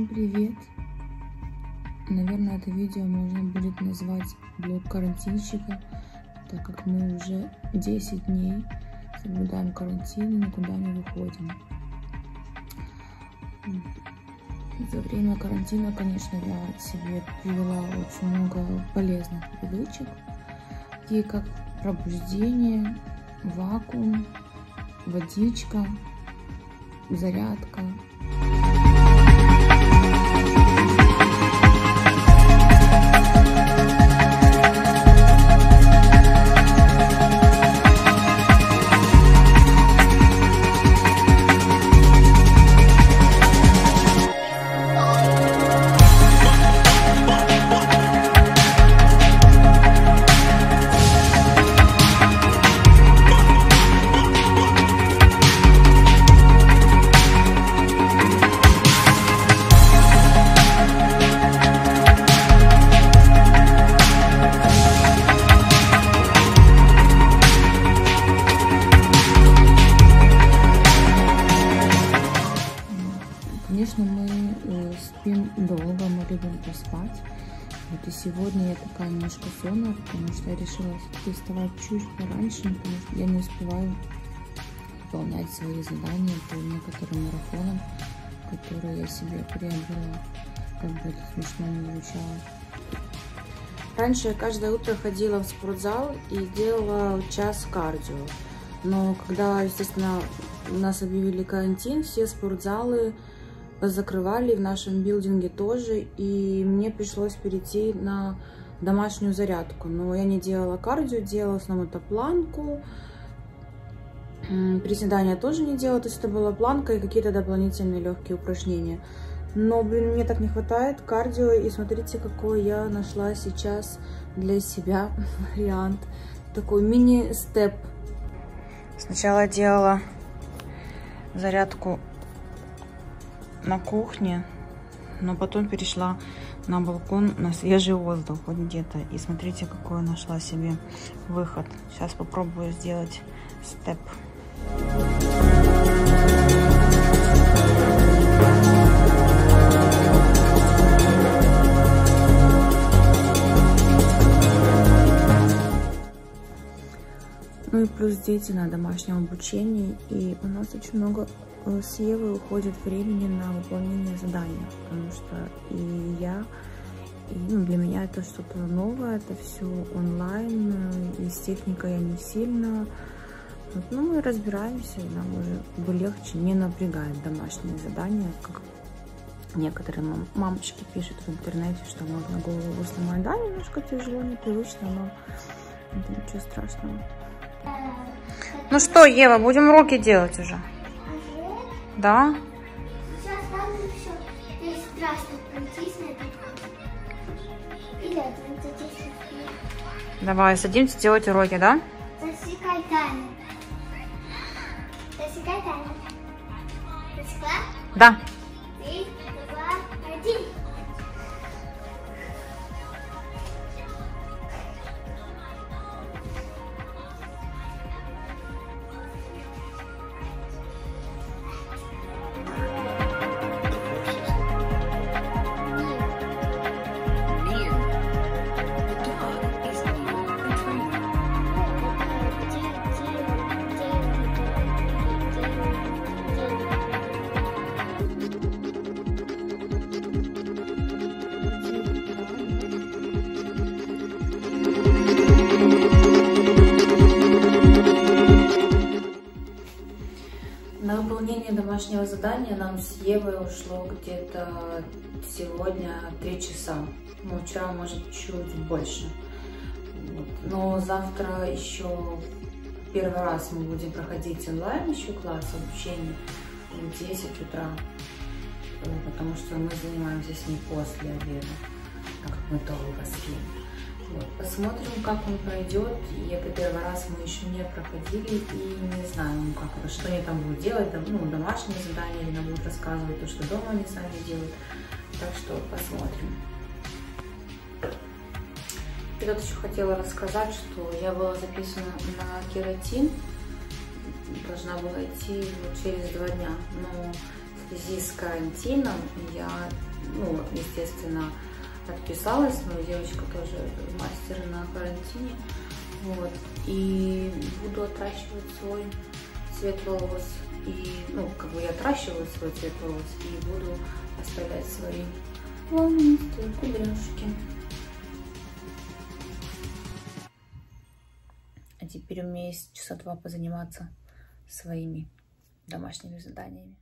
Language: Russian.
Всем привет! Наверное, это видео можно будет назвать блог карантинщика, так как мы уже 10 дней соблюдаем карантин и никуда не выходим. За время карантина, конечно, я себе привела очень много полезных привычек, такие как пробуждение, вакуум, водичка, зарядка, любим поспать. Вот и сегодня я такая немножко сонная, потому что я решила вставать чуть пораньше, потому что я не успеваю выполнять свои задания по некоторым марафонам, которые я себе приобрела. Как бы это смешно не звучало. Раньше я каждое утро ходила в спортзал и делала час кардио. Но когда, естественно, нас объявили карантин, все спортзалы закрывали в нашем билдинге тоже, и мне пришлось перейти на домашнюю зарядку. Но я не делала кардио, делала в основном это планку, приседания тоже не делала, то есть это была планка и какие-то дополнительные легкие упражнения. Но, блин, мне так не хватает кардио, и смотрите, какой я нашла сейчас для себя вариант. Такой мини-степ. Сначала делала зарядку на кухне, но потом перешла на балкон на свежий воздух вот где-то. И смотрите, какой нашла себе выход. Сейчас попробую сделать степ. Ну и плюс дети на домашнем обучении. И у нас очень много с Евой уходит времени на выполнение задания, потому что и я, и, ну, для меня это что-то новое, это все онлайн, и с техникой я не сильно. Вот, ну, мы разбираемся, и нам уже бы легче, не напрягает домашние задания, как некоторые мам мамочки пишут в интернете, что можно голову сломать. Да, немножко тяжело, непривычно, но это ничего страшного. Ну что, Ева, будем руки делать уже. Да? Сейчас там все. Здесь страшно пройтись на этот Или Давай, садимся делать уроки, да? Засекай таймер. Засекай таймер. Засекла? Да. На выполнение домашнего задания нам с Евой ушло где-то сегодня 3 часа. Ну, вчера, может, чуть больше. Вот. Но завтра еще первый раз мы будем проходить онлайн еще класс обучения в 10 утра. Э, потому что мы занимаемся с ней после обеда, так как мы долго спим. Посмотрим, как он пройдет. И это первый раз мы еще не проходили и не знаем, как это, что они там будут делать, там, ну, домашние задания, или нам будут рассказывать то, что дома они сами делают. Так что посмотрим. И вот еще хотела рассказать, что я была записана на кератин. Должна была идти вот через два дня. Но в связи с карантином я, ну, естественно, отписалась, но девочка тоже мастер на карантине. Вот. И буду отращивать свой цвет волос. И, ну, как бы я отращиваю свой цвет волос и буду оставлять свои волнистые кудряшки. А теперь у меня есть часа два позаниматься своими домашними заданиями.